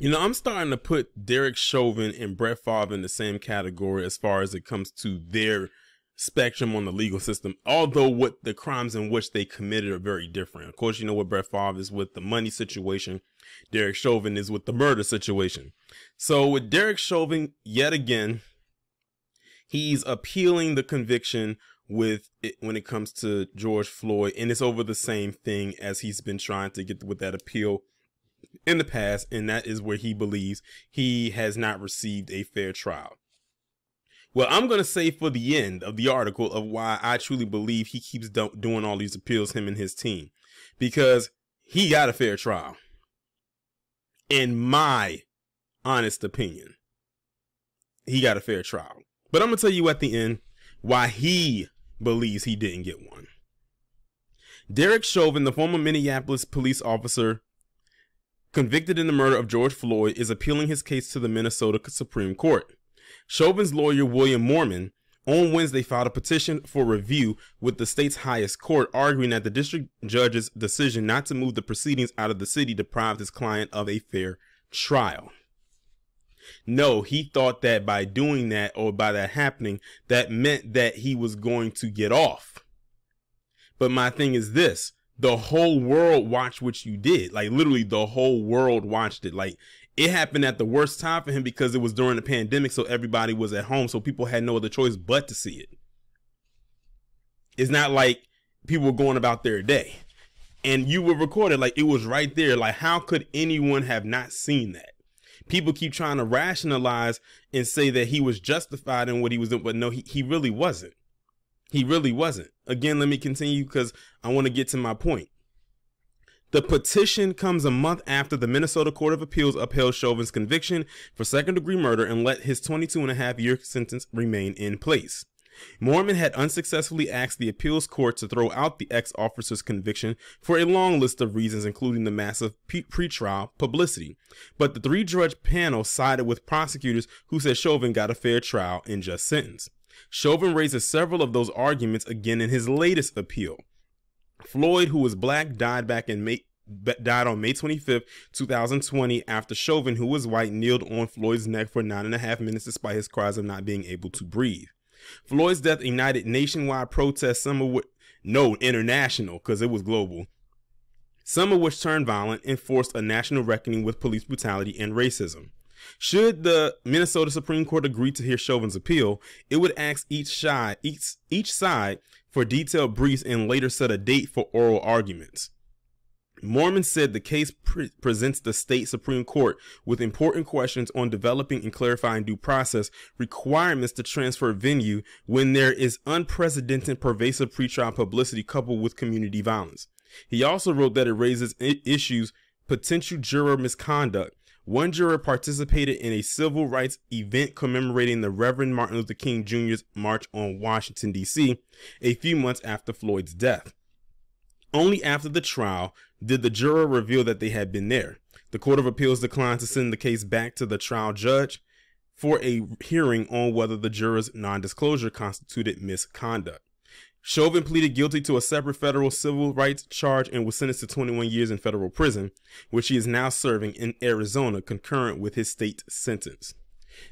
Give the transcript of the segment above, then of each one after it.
You know, I'm starting to put Derek Chauvin and Brett Favre in the same category as far as it comes to their spectrum on the legal system. Although what the crimes in which they committed are very different. Of course, you know what Brett Favre is with the money situation. Derek Chauvin is with the murder situation. So with Derek Chauvin, yet again, he's appealing the conviction with it when it comes to George Floyd, and it's over the same thing as he's been trying to get with that appeal in the past, and that is where he believes he has not received a fair trial. Well, I'm going to say for the end of the article of why I truly believe he keeps do- doing all these appeals, him and his team, because he got a fair trial. In my honest opinion, he got a fair trial. But I'm going to tell you at the end why he believes he didn't get one. Derek Chauvin, the former Minneapolis police officer convicted in the murder of George Floyd, is appealing his case to the Minnesota Supreme Court. Chauvin's lawyer, William Mohrman, on Wednesday filed a petition for review with the state's highest court, arguing that the district judge's decision not to move the proceedings out of the city deprived his client of a fair trial. No, he thought that by doing that or by that happening, that meant that he was going to get off. But my thing is this the whole world watched what you did. Like literally the whole world watched it. Like it happened at the worst time for him because it was during the pandemic. So everybody was at home. So people had no other choice but to see it. It's not like people were going about their day and you were recorded. Like it was right there. Like how could anyone have not seen that? People keep trying to rationalize and say that he was justified in what he was doing, but no, he, he really wasn't. He really wasn't. Again, let me continue because I want to get to my point. The petition comes a month after the Minnesota Court of Appeals upheld Chauvin's conviction for second degree murder and let his 22 and a half year sentence remain in place. Mohrman had unsuccessfully asked the appeals court to throw out the ex officer's conviction for a long list of reasons, including the massive pre- pretrial publicity. But the three judge panel sided with prosecutors who said Chauvin got a fair trial and just sentence. Chauvin raises several of those arguments again in his latest appeal. Floyd, who was black, died back in May, died on May 25th, 2020, after Chauvin, who was white, kneeled on Floyd's neck for nine and a half minutes despite his cries of not being able to breathe. Floyd's death ignited nationwide protests, some of which, no, international, because it was global, some of which turned violent and forced a national reckoning with police brutality and racism. Should the Minnesota Supreme Court agree to hear Chauvin's appeal, it would ask each side, each, each side for detailed briefs and later set a date for oral arguments. Mohrman said the case pre- presents the state Supreme Court with important questions on developing and clarifying due process requirements to transfer venue when there is unprecedented pervasive pretrial publicity coupled with community violence. He also wrote that it raises issues potential juror misconduct one juror participated in a civil rights event commemorating the Reverend Martin Luther King Jr.'s March on Washington, D.C., a few months after Floyd's death. Only after the trial did the juror reveal that they had been there. The Court of Appeals declined to send the case back to the trial judge for a hearing on whether the juror's non disclosure constituted misconduct. Chauvin pleaded guilty to a separate federal civil rights charge and was sentenced to 21 years in federal prison, which he is now serving in Arizona concurrent with his state sentence.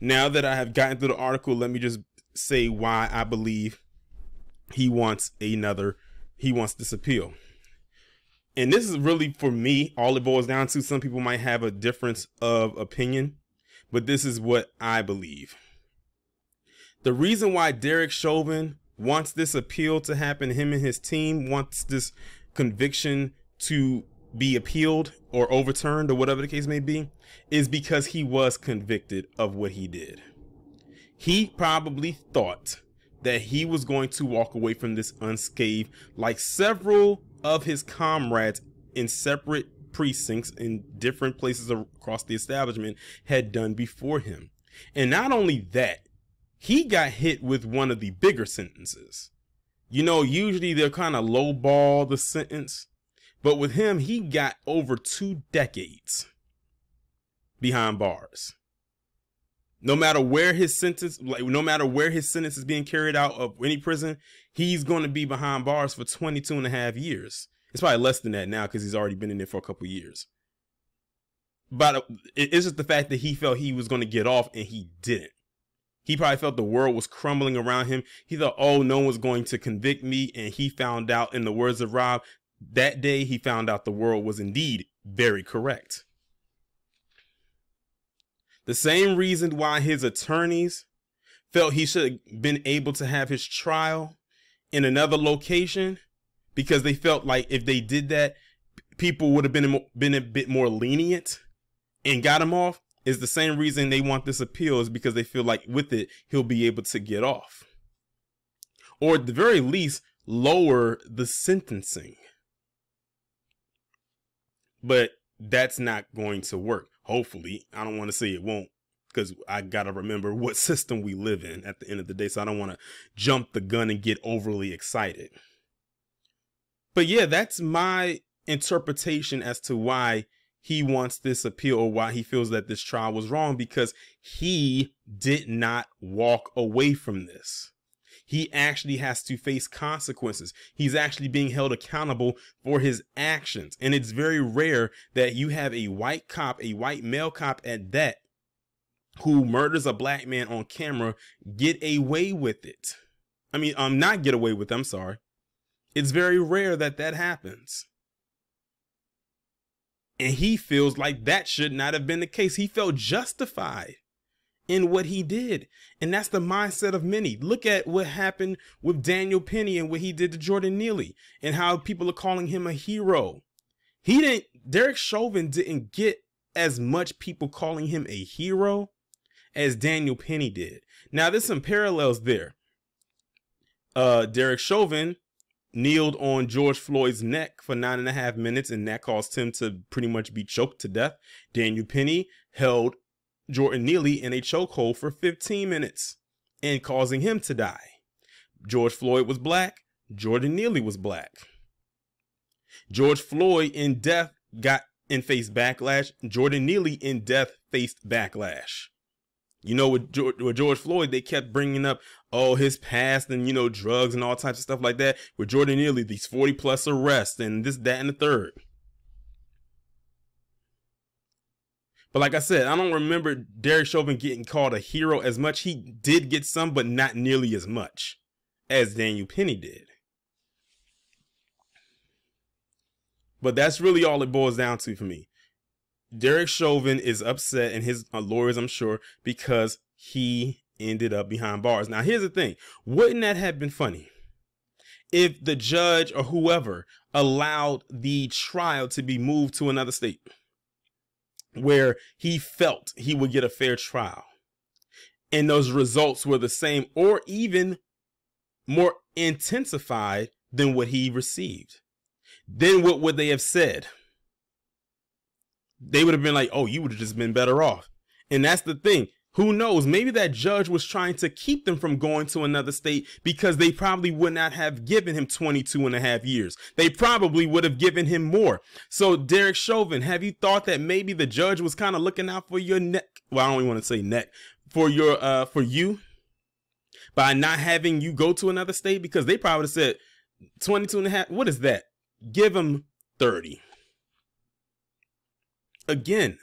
Now that I have gotten through the article, let me just say why I believe he wants another, he wants this appeal. And this is really for me, all it boils down to. Some people might have a difference of opinion, but this is what I believe. The reason why Derek Chauvin wants this appeal to happen, him and his team wants this conviction to be appealed or overturned or whatever the case may be, is because he was convicted of what he did. He probably thought that he was going to walk away from this unscathed, like several of his comrades in separate precincts in different places across the establishment had done before him. And not only that, he got hit with one of the bigger sentences. You know, usually they're kind of lowball the sentence, but with him, he got over two decades behind bars. No matter where his sentence, like no matter where his sentence is being carried out of any prison, he's going to be behind bars for 22 and a half years. It's probably less than that now because he's already been in there for a couple years. but uh, it's just the fact that he felt he was going to get off and he didn't. He probably felt the world was crumbling around him. He thought, oh, no one's going to convict me. And he found out, in the words of Rob, that day he found out the world was indeed very correct. The same reason why his attorneys felt he should have been able to have his trial in another location because they felt like if they did that, people would have been, been a bit more lenient and got him off is the same reason they want this appeal is because they feel like with it he'll be able to get off. Or at the very least lower the sentencing. But that's not going to work. Hopefully i don't want to say it won't because i gotta remember what system we live in at the end of the day so i don't want to jump the gun and get overly excited. But yeah that's my interpretation as to why he wants this appeal or why he feels that this trial was wrong because he did not walk away from this. He actually has to face consequences. He's actually being held accountable for his actions. And it's very rare that you have a white cop, a white male cop at that, who murders a black man on camera get away with it. I mean, um, not get away with, it, I'm sorry. It's very rare that that happens. And he feels like that should not have been the case. He felt justified in what he did. And that's the mindset of many. Look at what happened with Daniel Penny and what he did to Jordan Neely and how people are calling him a hero. He didn't, Derek Chauvin didn't get as much people calling him a hero as Daniel Penny did. Now, there's some parallels there. Uh, Derek Chauvin kneeled on George Floyd's neck for nine and a half minutes, and that caused him to pretty much be choked to death. Daniel Penny held Jordan Neely in a chokehold for 15 minutes and causing him to die. George Floyd was black. Jordan Neely was black. George Floyd in death got and faced backlash. Jordan Neely in death faced backlash. You know, with George, with George, Floyd, they kept bringing up, oh, his past and, you know, drugs and all types of stuff like that. With Jordan Neely, these 40 plus arrests and this, that, and the third. But like I said, I don't remember Derek Chauvin getting called a hero as much. He did get some, but not nearly as much as Daniel Penny did. But that's really all it boils down to for me. Derek Chauvin is upset, and his uh, lawyers, I'm sure, because he ended up behind bars. Now, here's the thing wouldn't that have been funny if the judge or whoever allowed the trial to be moved to another state where he felt he would get a fair trial? And those results were the same or even more intensified than what he received. Then what would they have said? They would have been like, oh, you would have just been better off. And that's the thing. Who knows? Maybe that judge was trying to keep them from going to another state because they probably would not have given him 22 and a half years. They probably would have given him more. So, Derek Chauvin, have you thought that maybe the judge was kind of looking out for your neck? Well, I don't even want to say neck for your, uh, for you by not having you go to another state because they probably said 22 and a half. What is that? Give him 30 again,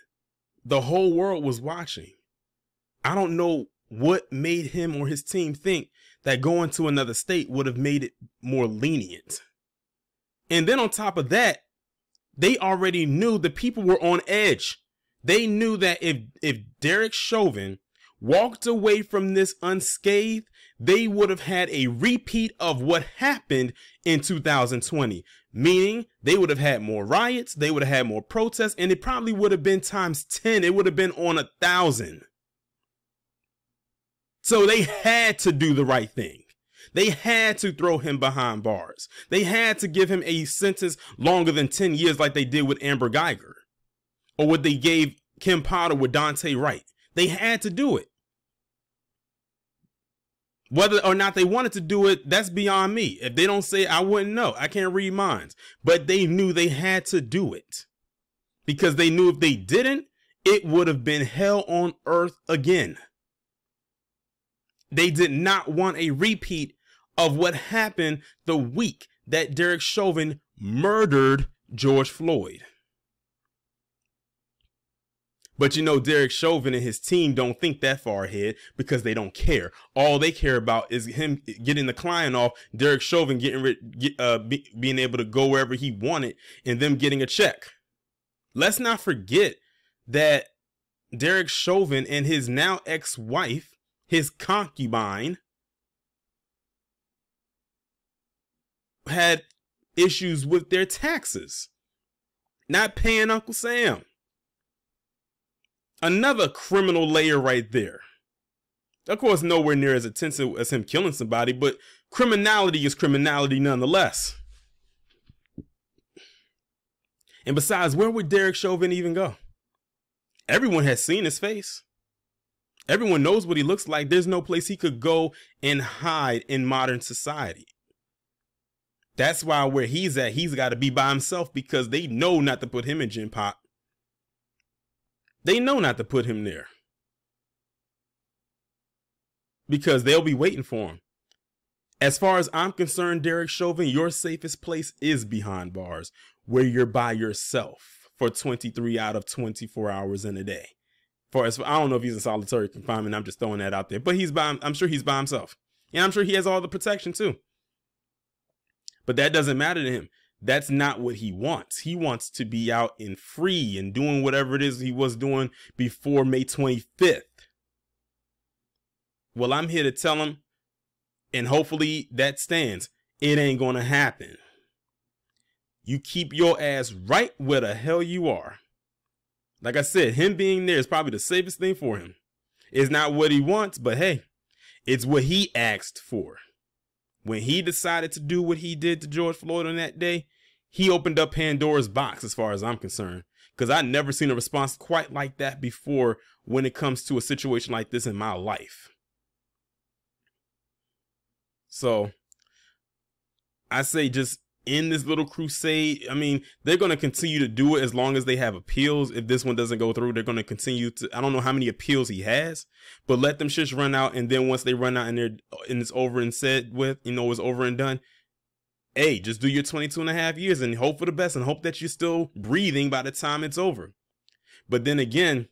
the whole world was watching. I don't know what made him or his team think that going to another state would have made it more lenient. And then on top of that, they already knew the people were on edge. They knew that if if Derek Chauvin walked away from this unscathed, they would have had a repeat of what happened in 2020 meaning they would have had more riots, they would have had more protests, and it probably would have been times 10. It would have been on a thousand. So they had to do the right thing. They had to throw him behind bars. They had to give him a sentence longer than 10 years, like they did with Amber Guyger or what they gave Kim Potter with Daunte Wright. They had to do it. Whether or not they wanted to do it, that's beyond me. If they don't say I wouldn't know. I can't read minds. But they knew they had to do it. Because they knew if they didn't, it would have been hell on earth again. They did not want a repeat of what happened the week that Derek Chauvin murdered George Floyd. But you know, Derek Chauvin and his team don't think that far ahead because they don't care. All they care about is him getting the client off, Derek Chauvin getting rid, get, uh, be, being able to go wherever he wanted, and them getting a check. Let's not forget that Derek Chauvin and his now ex-wife, his concubine, had issues with their taxes, not paying Uncle Sam. Another criminal layer right there. Of course, nowhere near as intensive as him killing somebody, but criminality is criminality nonetheless. And besides, where would Derek Chauvin even go? Everyone has seen his face. Everyone knows what he looks like. There's no place he could go and hide in modern society. That's why where he's at, he's got to be by himself because they know not to put him in Gen Pop. They know not to put him there. Because they'll be waiting for him. As far as I'm concerned, Derek Chauvin, your safest place is behind bars, where you're by yourself for 23 out of 24 hours in a day. For as I don't know if he's in solitary confinement, I'm just throwing that out there. But he's by I'm sure he's by himself. And I'm sure he has all the protection too. But that doesn't matter to him. That's not what he wants. He wants to be out and free and doing whatever it is he was doing before May 25th. Well, I'm here to tell him, and hopefully that stands. It ain't going to happen. You keep your ass right where the hell you are. Like I said, him being there is probably the safest thing for him. It's not what he wants, but hey, it's what he asked for when he decided to do what he did to George Floyd on that day, he opened up Pandora's box as far as I'm concerned. Because I've never seen a response quite like that before when it comes to a situation like this in my life. So I say just in this little crusade. I mean, they're going to continue to do it as long as they have appeals. If this one doesn't go through, they're going to continue to. I don't know how many appeals he has, but let them shits run out. And then once they run out and they're and it's over and said with, you know, it's over and done. Hey, just do your 22 and a half years and hope for the best and hope that you're still breathing by the time it's over. But then again,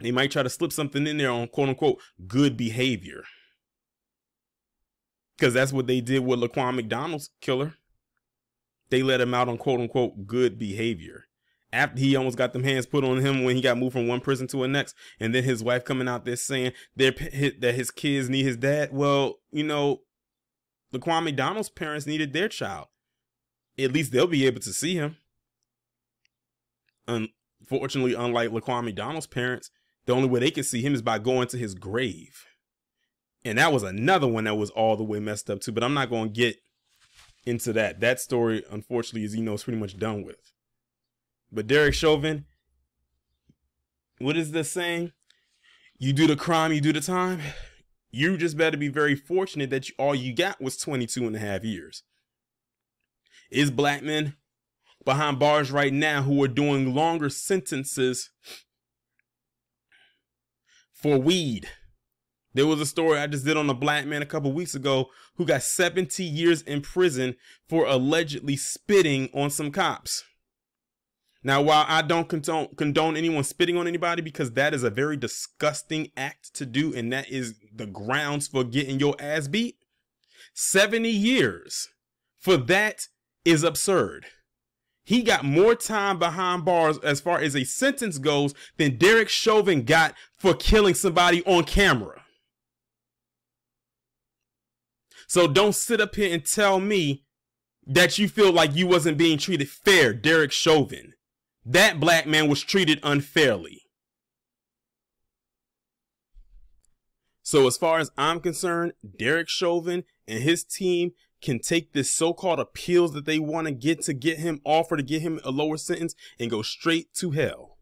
they might try to slip something in there on quote unquote good behavior. Because that's what they did with Laquan McDonald's killer they let him out on quote unquote good behavior. After he almost got them hands put on him when he got moved from one prison to the next, and then his wife coming out there saying that his kids need his dad. Well, you know, Laquan McDonald's parents needed their child. At least they'll be able to see him. Unfortunately, unlike Laquan McDonald's parents, the only way they can see him is by going to his grave. And that was another one that was all the way messed up too. But I'm not going to get into that. That story, unfortunately, is you know, is pretty much done with. But Derek Chauvin, what is this saying? You do the crime, you do the time. You just better be very fortunate that you, all you got was 22 and a half years. Is black men behind bars right now who are doing longer sentences for weed there was a story I just did on a black man a couple weeks ago who got 70 years in prison for allegedly spitting on some cops. Now, while I don't condone, condone anyone spitting on anybody because that is a very disgusting act to do and that is the grounds for getting your ass beat, 70 years for that is absurd. He got more time behind bars as far as a sentence goes than Derek Chauvin got for killing somebody on camera. So don't sit up here and tell me that you feel like you wasn't being treated fair, Derek Chauvin. That black man was treated unfairly. So as far as I'm concerned, Derek Chauvin and his team can take this so-called appeals that they want to get to get him off or to get him a lower sentence and go straight to hell.